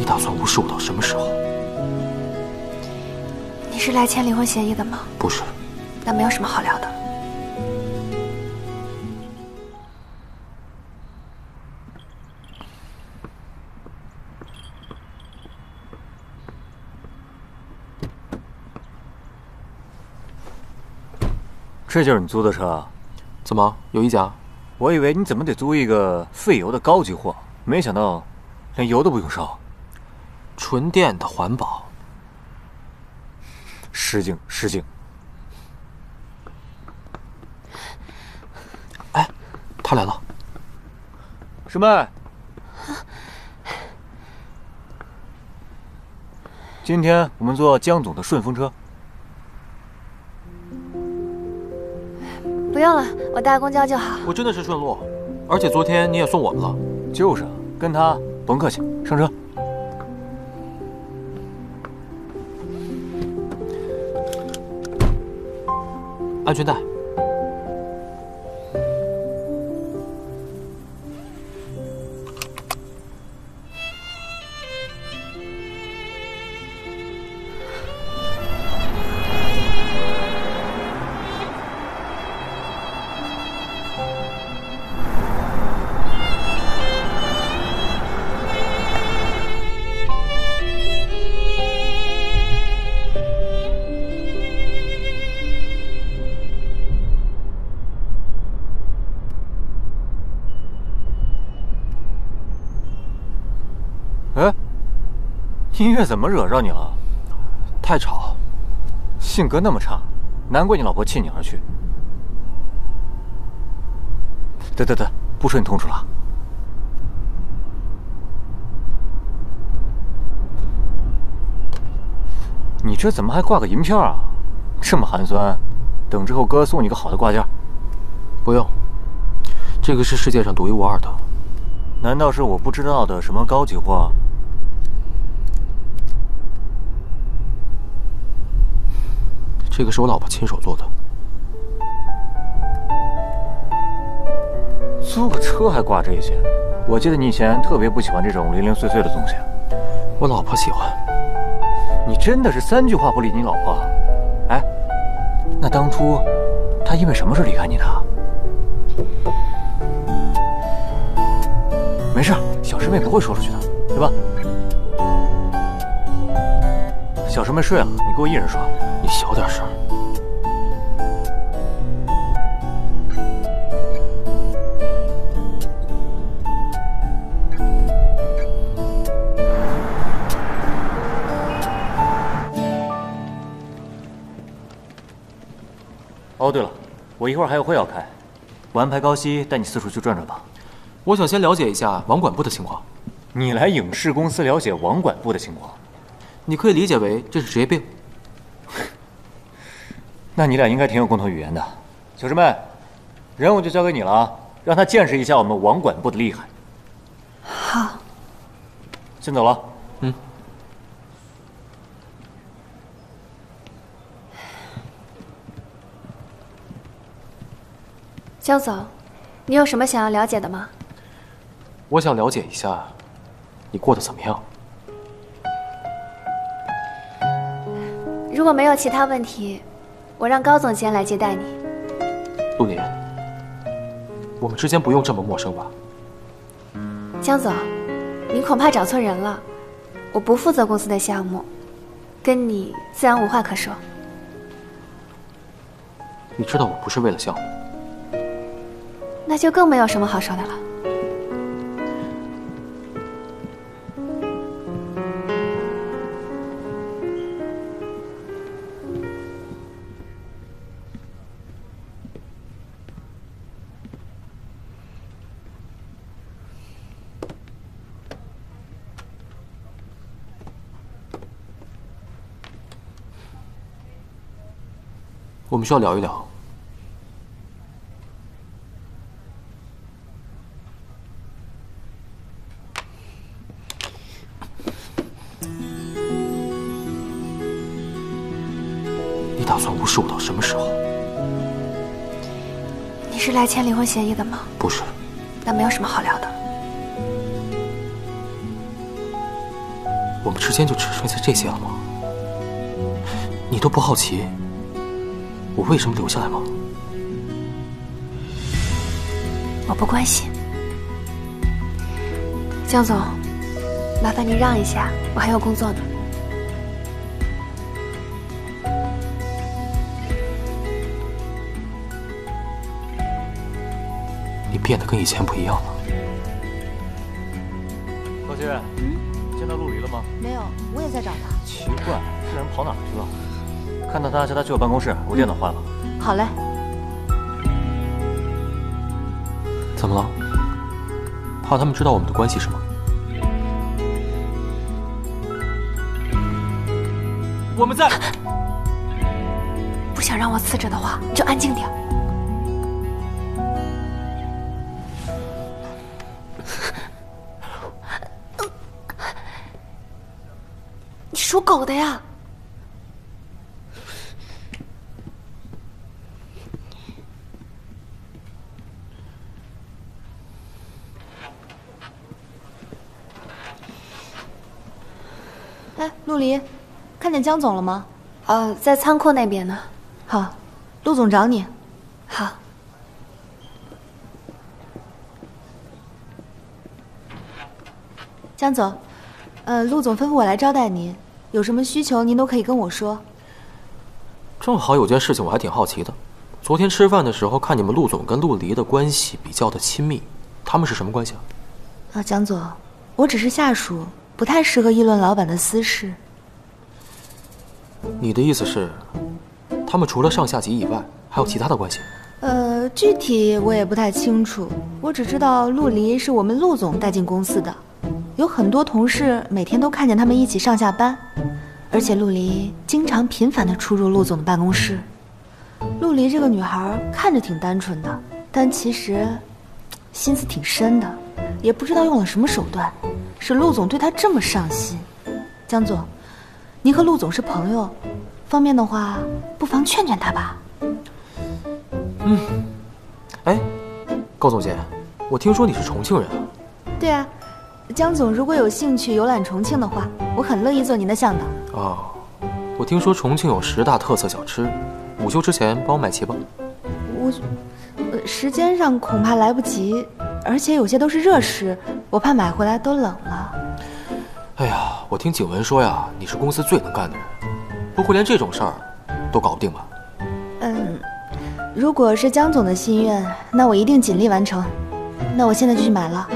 你打算无视我到什么时候？你是来签离婚协议的吗？不是。那没有什么好聊的。这就是你租的车啊？怎么有意见？我以为你怎么得租一个费油的高级货，没想到连油都不用烧，纯电的环保。失敬失敬。哎，他来了。师妹，今天我们坐江总的顺风车。不用了，我搭公交就好。我真的是顺路，而且昨天你也送我们了。就是，跟他甭客气，上车。安全带。音乐怎么惹着你了？太吵，性格那么差，难怪你老婆弃你而去。得得得，不说你痛处了。你这怎么还挂个银票啊？这么寒酸，等之后哥送你个好的挂件。不用，这个是世界上独一无二的。难道是我不知道的什么高级货？这个是我老婆亲手做的。租个车还挂这些？我记得你以前特别不喜欢这种零零碎碎的东西。我老婆喜欢。你真的是三句话不理你老婆？哎，那当初她因为什么事离开你的？没事，小师妹不会说出去的，对吧？小师妹睡了，你给我一人说。你小点声。哦，对了，我一会儿还有会要开，我安排高希带你四处去转转吧。我想先了解一下网管部的情况。你来影视公司了解网管部的情况？你可以理解为这是职业病。那你俩应该挺有共同语言的。小师妹，任务就交给你了啊，让他见识一下我们网管部的厉害。好。先走了。嗯。江总，你有什么想要了解的吗？我想了解一下，你过得怎么样？如果没有其他问题，我让高总监来接待你。陆宁，我们之间不用这么陌生吧？江总，您恐怕找错人了。我不负责公司的项目，跟你自然无话可说。你知道我不是为了项目，那就更没有什么好说的了。我们需要聊一聊。你打算无视我到什么时候？你是来签离婚协议的吗？不是。那没有什么好聊的。我们之间就只剩下这些了吗？你都不好奇我为什么留下来吗？我不关心。江总，麻烦您让一下，我还有工作呢。你变得跟以前不一样了。高鑫，嗯，见到陆离了吗？没有，我也在找他。奇怪，这人跑哪去了？看到他叫他去我办公室，我电脑坏了。好嘞。怎么了？怕他们知道我们的关系是吗？我们在。不想让我刺着的话，就安静点。你属狗的呀！哎，陆离，看见江总了吗？呃，在仓库那边呢。好，陆总找你。好。江总，呃，陆总吩咐我来招待您，有什么需求您都可以跟我说。正好有件事情我还挺好奇的，昨天吃饭的时候看你们陆总跟陆离的关系比较的亲密，他们是什么关系啊？啊，江总，我只是下属，不太适合议论老板的私事。你的意思是，他们除了上下级以外，还有其他的关系？呃，具体我也不太清楚，我只知道陆离是我们陆总带进公司的，有很多同事每天都看见他们一起上下班，而且陆离经常频繁的出入陆总的办公室。陆离这个女孩看着挺单纯的，但其实心思挺深的，也不知道用了什么手段，使陆总对他这么上心。江总。您和陆总是朋友，方便的话，不妨劝劝他吧。嗯，哎，高总监，我听说你是重庆人啊？对啊，江总如果有兴趣游览重庆的话，我很乐意做您的向导。哦，我听说重庆有十大特色小吃，午休之前帮我买齐吧。我，呃，时间上恐怕来不及，而且有些都是热食，我怕买回来都冷了。哎呀，我听景文说呀，你是公司最能干的人，不会连这种事儿都搞不定吧？嗯，如果是江总的心愿，那我一定尽力完成。那我现在就去买了。